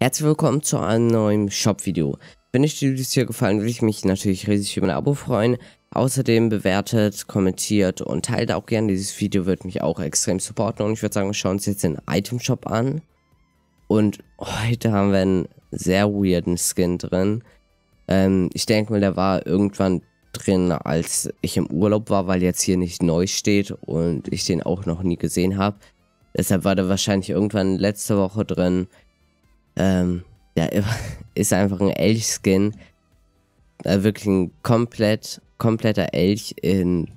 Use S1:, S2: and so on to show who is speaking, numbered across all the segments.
S1: Herzlich willkommen zu einem neuen Shop-Video. Wenn euch dieses hier gefallen, würde ich mich natürlich riesig über ein Abo freuen. Außerdem bewertet, kommentiert und teilt auch gerne dieses Video, wird mich auch extrem supporten. Und ich würde sagen, wir schauen uns jetzt den Item-Shop an. Und heute haben wir einen sehr weirden Skin drin. Ähm, ich denke mal, der war irgendwann drin, als ich im Urlaub war, weil jetzt hier nicht neu steht und ich den auch noch nie gesehen habe. Deshalb war der wahrscheinlich irgendwann letzte Woche drin. Ähm, ja, ist einfach ein Elch-Skin. Äh, wirklich ein komplett, kompletter Elch in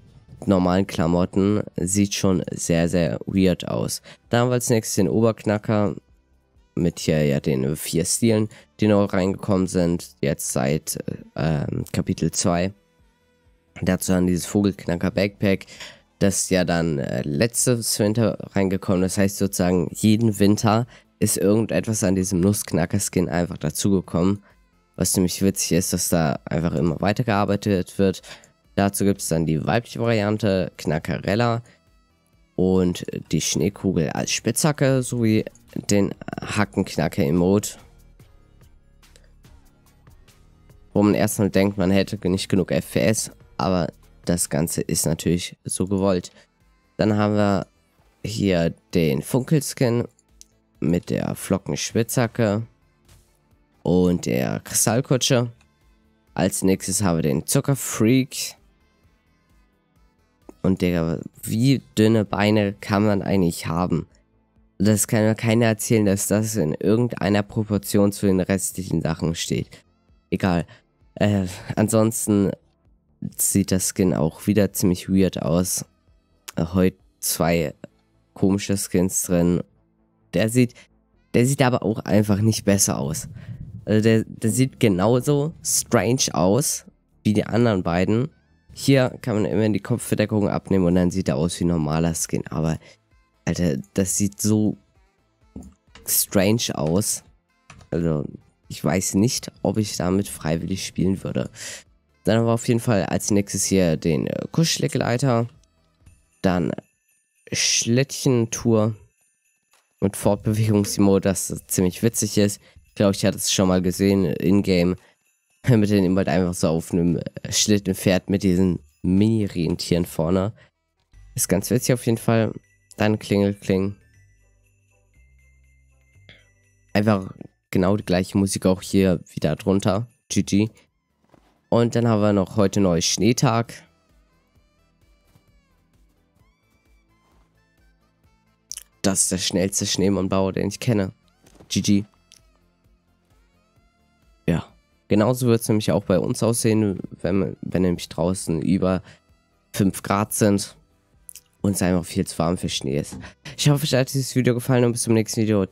S1: normalen Klamotten. Sieht schon sehr, sehr weird aus. Dann haben wir als nächstes den Oberknacker mit hier ja den vier Stilen, die neu reingekommen sind, jetzt seit äh, Kapitel 2. Dazu dann dieses Vogelknacker Backpack, das ja dann äh, letztes Winter reingekommen. Das heißt sozusagen jeden Winter ist irgendetwas an diesem Nussknacker-Skin einfach dazugekommen. Was ziemlich witzig ist, dass da einfach immer weitergearbeitet wird. Dazu gibt es dann die weibliche Variante, Knackerella. Und die Schneekugel als Spitzhacke sowie den Hackenknacker-Emote. Wo man erstmal denkt, man hätte nicht genug FPS, aber das Ganze ist natürlich so gewollt. Dann haben wir hier den Funkelskin mit der Flockenspitzhacke und der Kristallkutsche. Als nächstes haben wir den Zuckerfreak. Und der, wie dünne Beine kann man eigentlich haben? Das kann mir keiner erzählen, dass das in irgendeiner Proportion zu den restlichen Sachen steht. Egal. Äh, ansonsten sieht das Skin auch wieder ziemlich weird aus. Äh, heute zwei komische Skins drin der sieht, der sieht aber auch einfach nicht besser aus. Also der, der sieht genauso strange aus wie die anderen beiden. Hier kann man immer die Kopfverdeckung abnehmen und dann sieht er aus wie normaler Skin. Aber, Alter, das sieht so strange aus. Also, ich weiß nicht, ob ich damit freiwillig spielen würde. Dann haben wir auf jeden Fall als nächstes hier den äh, Kuschelgleiter. Dann Schlittchentour mit Fortbewegungsmode, das ziemlich witzig ist. Ich glaube, ich hatte es schon mal gesehen in-game. Mit dem halt einfach so auf einem Schlitten fährt mit diesen Mini-Rentieren vorne. Ist ganz witzig auf jeden Fall. Dann Klingelkling. Einfach genau die gleiche Musik auch hier wieder drunter. GG. Und dann haben wir noch heute neues Schneetag. Das ist der schnellste Schneemannbauer, den ich kenne. GG. Ja. Genauso wird es nämlich auch bei uns aussehen, wenn, wenn nämlich draußen über 5 Grad sind und es einfach viel zu warm für Schnee ist. Ich hoffe, euch hat dieses Video gefallen und bis zum nächsten Video.